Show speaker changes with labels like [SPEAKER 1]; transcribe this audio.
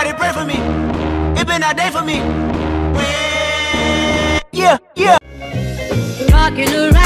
[SPEAKER 1] Somebody pray for me. It been a day for me. Yeah, yeah.
[SPEAKER 2] Rocking around.